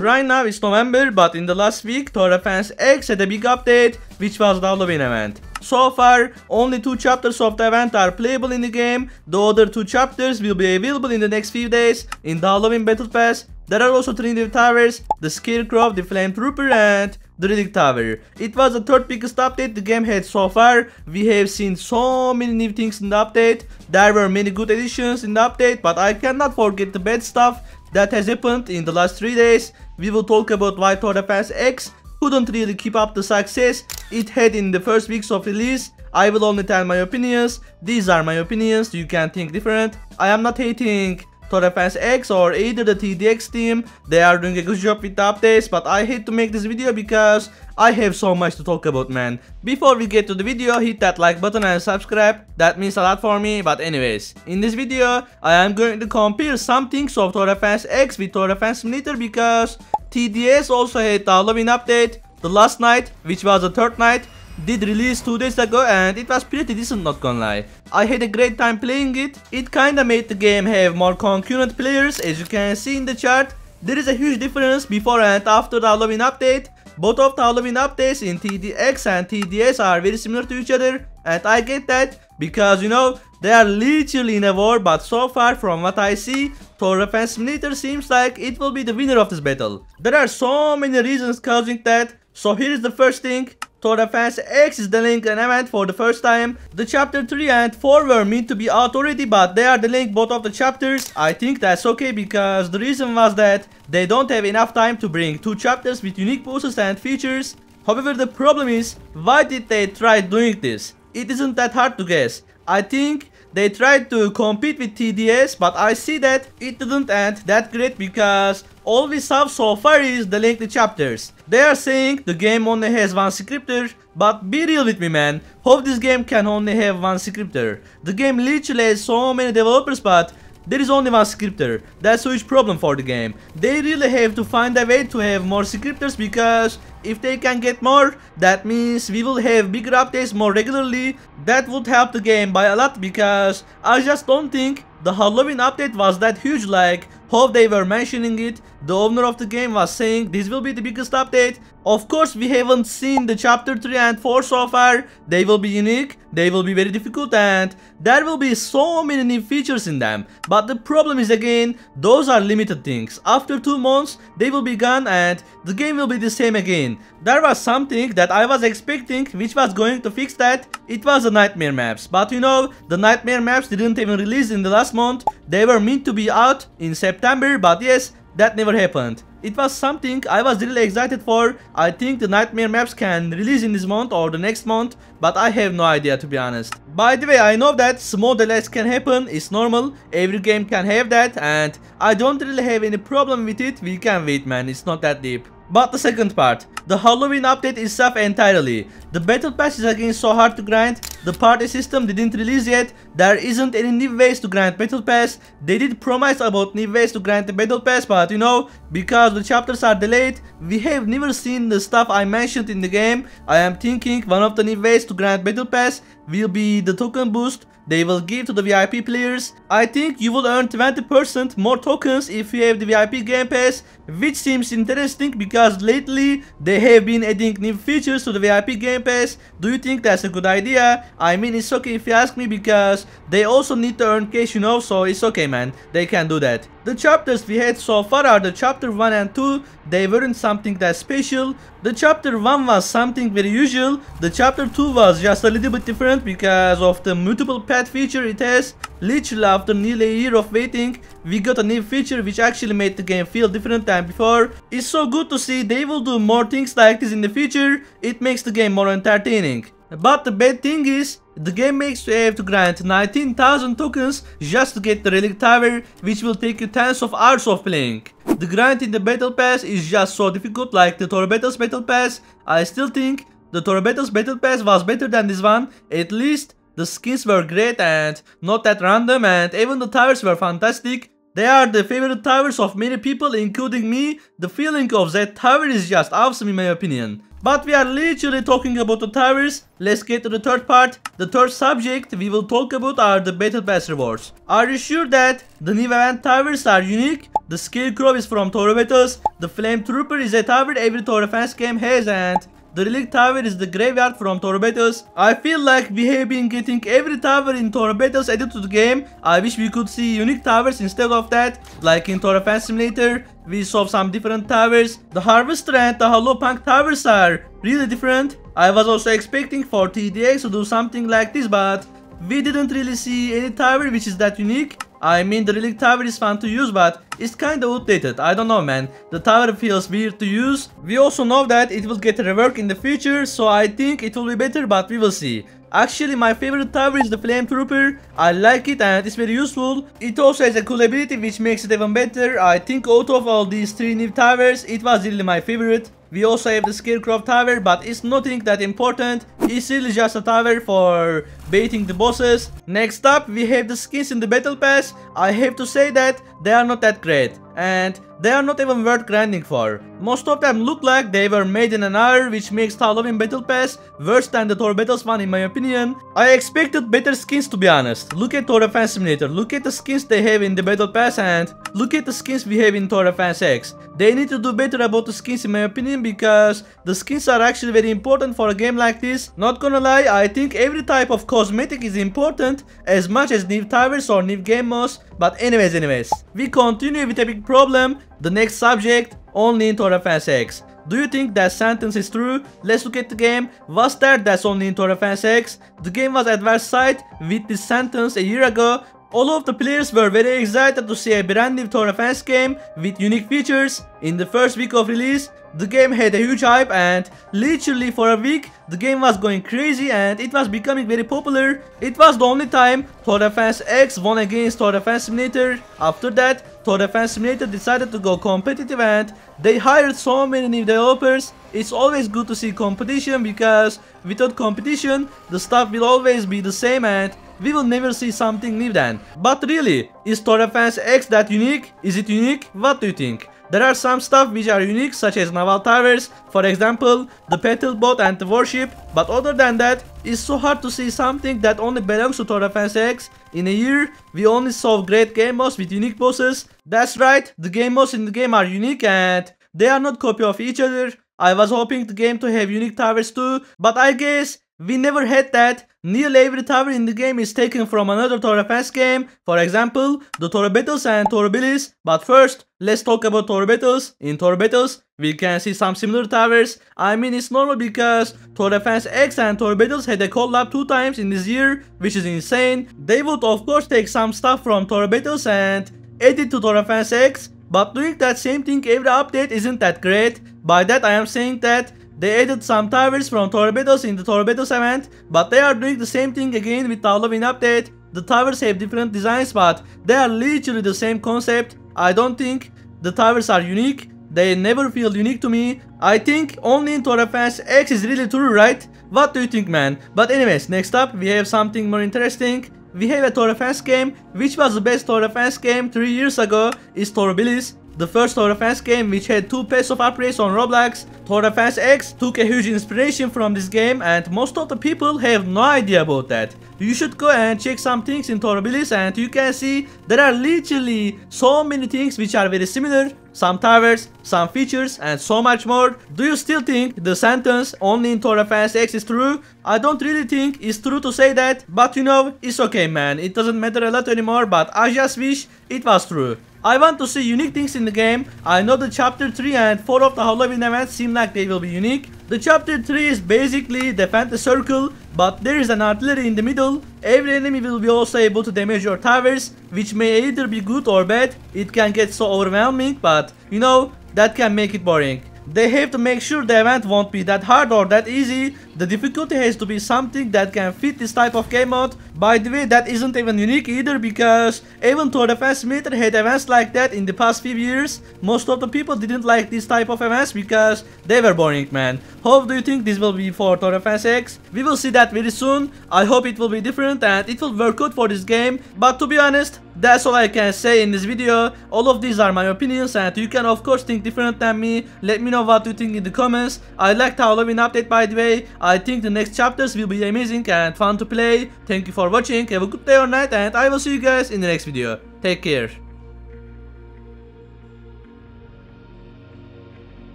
Right now it's November, but in the last week, Tower Defense X had a big update, which was the Halloween event. So far, only two chapters of the event are playable in the game, the other two chapters will be available in the next few days in the Halloween Battle Pass. There are also three new towers, the Scarecrow, the Flame Trooper and the Relic Tower. It was the third biggest update the game had so far. We have seen so many new things in the update. There were many good additions in the update, but I cannot forget the bad stuff that has happened in the last 3 days. We will talk about why Tower Defense X couldn't really keep up the success it had in the first weeks of release. I will only tell my opinions. These are my opinions, you can think different. I am not hating Tower Defense X or either the TDX team. They are doing a good job with the updates, but I hate to make this video because I have so much to talk about man. Before we get to the video, hit that like button and subscribe. That means a lot for me, but anyways. In this video, I am going to compare some things of Tower Defense X with Tower Defense Simulator because TDS also had the Halloween update the last night, which was the third night did release 2 days ago and it was pretty decent not gonna lie. I had a great time playing it. It kinda made the game have more concurrent players as you can see in the chart. There is a huge difference before and after the Halloween update. Both of the Halloween updates in TDX and TDS are very similar to each other and I get that because you know they are literally in a war but so far from what I see Tower Defense Simulator seems like it will be the winner of this battle. There are so many reasons causing that so here is the first thing Tower Defense X is delaying an event for the first time. The chapter 3 and 4 were meant to be out already but they are delaying both of the chapters. I think that's okay because the reason was that they don't have enough time to bring two chapters with unique bosses and features. However, the problem is, why did they try doing this? It isn't that hard to guess. I think they tried to compete with TDS but I see that it didn't end that great because all we saw so far is the lengthy chapters. They are saying the game only has one scripter, but be real with me man, hope this game can only have one scripter? The game literally has so many developers but there is only one scripter. That's a huge problem for the game. They really have to find a way to have more scripters because if they can get more, that means we will have bigger updates more regularly. That would help the game by a lot because I just don't think the Halloween update was that huge like how they were mentioning it. The owner of the game was saying this will be the biggest update. Of course we haven't seen the chapter 3 and 4 so far. They will be unique, they will be very difficult and there will be so many new features in them. But the problem is again, those are limited things. After 2 months they will be gone and the game will be the same again. There was something that I was expecting which was going to fix that. It was the nightmare maps. But you know, the nightmare maps didn't even release in the last month. They were meant to be out in September but yes, that never happened. It was something I was really excited for. I think the nightmare maps can release in this month or the next month, but I have no idea to be honest. By the way, I know that small delays can happen, it's normal, every game can have that and I don't really have any problem with it, we can wait man, it's not that deep. But the second part, the Halloween update is self entirely. The battle pass is again so hard to grind, the party system didn't release yet, there isn't any new ways to grind battle pass. They did promise about new ways to grind the battle pass but you know, because the chapters are delayed, we have never seen the stuff I mentioned in the game. I am thinking one of the new ways to grind battle pass will be the token boost they will give to the VIP players. I think you will earn 20% more tokens if you have the VIP Game Pass, which seems interesting because lately they have been adding new features to the VIP Game Pass. Do you think that's a good idea? I mean, it's okay if you ask me because they also need to earn cash, you know, so it's okay, man. They can do that. The chapters we had so far are the chapter 1 and 2, they weren't something that special. The chapter 1 was something very usual, the chapter 2 was just a little bit different because of the multiple pet feature it has. Literally after nearly a year of waiting, we got a new feature which actually made the game feel different than before. It's so good to see they will do more things like this in the future, it makes the game more entertaining. But the bad thing is, the game makes you have to grind 19,000 tokens just to get the relic tower, which will take you tens of hours of playing. The grind in the battle pass is just so difficult like the Tower Battles battle pass. I still think the Tower Battles battle pass was better than this one, at least the skins were great and not that random and even the towers were fantastic. They are the favorite towers of many people including me. The feeling of that tower is just awesome in my opinion. But we are literally talking about the towers. Let's get to the third part. The third subject we will talk about are the Battle Pass rewards. Are you sure that the new event towers are unique? The Scarecrow is from Tower Battles. The Flame Trooper is a tower every Tower Defense game has and the Relic Tower is the graveyard from Tower Battles. I feel like we have been getting every tower in Tower Battles added to the game. I wish we could see unique towers instead of that. Like in Defense Simulator, we saw some different towers. The Harvester and the Hollow Punk towers are really different. I was also expecting for TDX to do something like this, but we didn't really see any tower which is that unique. I mean the relic tower is fun to use but it's kinda outdated, I don't know man. The tower feels weird to use. We also know that it will get a reworked in the future so I think it will be better but we will see. Actually my favorite tower is the Flame Trooper. I like it and it's very useful. It also has a cool ability which makes it even better. I think out of all these three new towers it was really my favorite. We also have the Scarecrow Tower, but it's nothing that important. It's really just a tower for baiting the bosses. Next up, we have the skins in the Battle Pass. I have to say that they are not that great. And they are not even worth grinding for. Most of them look like they were made in an hour which makes Halloween Battle Pass worse than the Tower Battles one in my opinion. I expected better skins to be honest. Look at Tower Defense Simulator, look at the skins they have in the Battle Pass and look at the skins we have in Tower Defense X. They need to do better about the skins in my opinion because the skins are actually very important for a game like this. Not gonna lie, I think every type of cosmetic is important as much as new towers or new game modes. But anyways, anyways, we continue with a big problem. The next subject, only in Defense X. Do you think that sentence is true? Let's look at the game. Was there that's only in Defense X? The game was adverse side with this sentence a year ago. All of the players were very excited to see a brand new Tower Defense game with unique features. In the first week of release, the game had a huge hype and literally for a week the game was going crazy and it was becoming very popular. It was the only time Tower Defense X won against Tower Defense Simulator. After that, Tower Defense Simulator decided to go competitive and they hired so many new developers. It's always good to see competition because without competition, the stuff will always be the same and we will never see something new then. But really, is Tower Defense X that unique? Is it unique? What do you think? There are some stuff which are unique such as naval towers, for example the petal boat and the warship, but other than that it's so hard to see something that only belongs to Tower Defense X. In a year we only saw great game modes with unique bosses. That's right, the game modes in the game are unique and they are not copy of each other. I was hoping the game to have unique towers too, but I guess we never had that. Nearly every tower in the game is taken from another Tower Defense game, for example, the Tower Battles and Tower Blitz. But first, let's talk about Tower Battles. In Tower Battles, we can see some similar towers. I mean, it's normal because Tower Defense X and Tower Battles had a collab two times in this year, which is insane. They would of course take some stuff from Tower Battles and add it to Tower Defense X, but doing that same thing every update isn't that great. By that I am saying that they added some towers from Battles in the Battles event, but they are doing the same thing again with the Halloween update. The towers have different designs, but they are literally the same concept. I don't think the towers are unique. They never feel unique to me. I think only in Tower Defense X is really true, right? What do you think, man? But anyways, next up, we have something more interesting. We have a Tower Defense game, which was the best Tower Defense game 3 years ago, is Tower Blitz. The first Tower Defense game which had two passive upgrades on Roblox, Defense X took a huge inspiration from this game and most of the people have no idea about that. You should go and check some things in Tower Blitz and you can see there are literally so many things which are very similar, some towers, some features and so much more. Do you still think the sentence only in Tower Defense X is true? I don't really think it's true to say that, but you know, it's okay man, it doesn't matter a lot anymore but I just wish it was true. I want to see unique things in the game. I know the chapter 3 and 4 of the Halloween event seem like they will be unique. The chapter 3 is basically defend the circle, but there is an artillery in the middle. Every enemy will be also able to damage your towers, which may either be good or bad. It can get so overwhelming, but you know, that can make it boring. They have to make sure the event won't be that hard or that easy. The difficulty has to be something that can fit this type of game mode. By the way, that isn't even unique either because even Tower Defense Meter had events like that in the past few years. Most of the people didn't like this type of events because they were boring, man. How do you think this will be for Tower Defense X? We will see that very soon. I hope it will be different and it will work good for this game. But to be honest, That's all I can say in this video. All of these are my opinions and you can of course think different than me. Let me know what you think in the comments. I liked Halloween update by the way. I think the next chapters will be amazing and fun to play. Thank you for watching. Have a good day or night and I will see you guys in the next video. Take care.